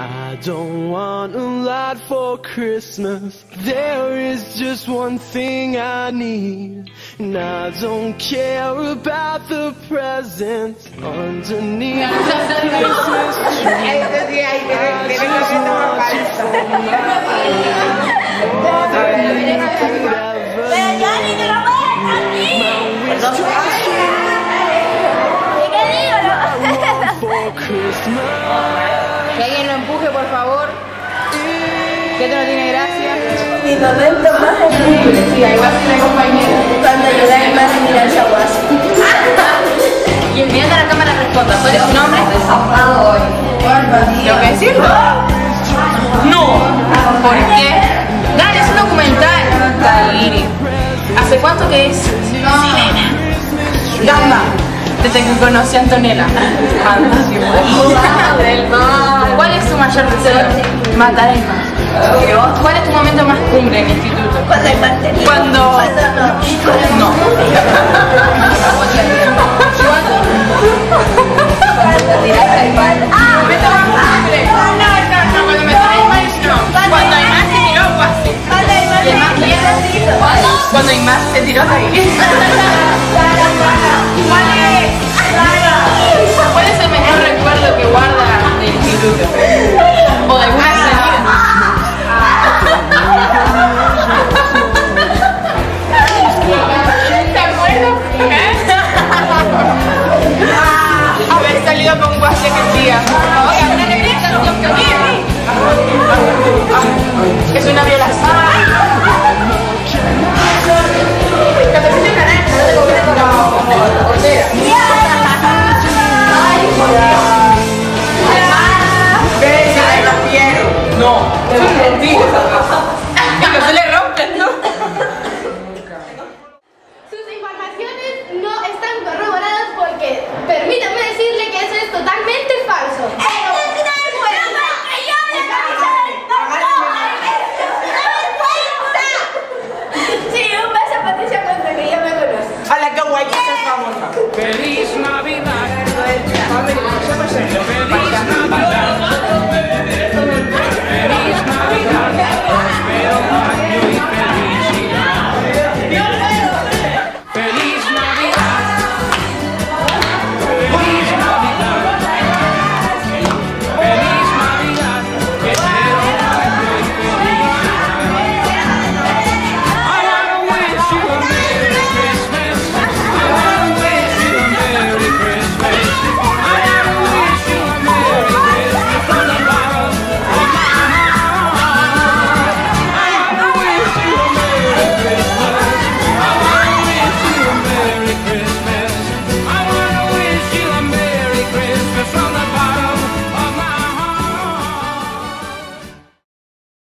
I don't want a lot for Christmas. There is just one thing I need. And I don't care about the presents underneath the Christmas tree. I just want you for my own. More than you could ever My wish to for Christmas. Lo empuje, por favor. Que esto no tiene gracia. Mi momento más feliz Sí, ahí va a ser la compañera. cuando a mi madre y miré el shawashi. Y el mirando a la cámara responda. ¿Cuál es su nombre? ¿Tengo que decirlo? No. ¿Por qué? Dale, es un documental. Dale. ¿Hace cuánto que es? Gamba. Desde que conocí a Antonella. Del mayor deseo? ¿Cuál es tu momento más cumbre en el instituto? Cuando hay mantenimiento. Cuando... Cuando no. No. Cuando tiraste el palo. Ah, momento más cumbre. No, no, no. Cuando me traes maestro. Cuando hay más se tiró guasi. Cuando hay ¿Y el más. Cuando hay más se tiró ahí. ¿Cuál es? ¿Cuál no se le rompen, ¿no? Sus informaciones no están corroboradas porque, permítame decirle que eso es totalmente falso. ¡Feliz Navidad!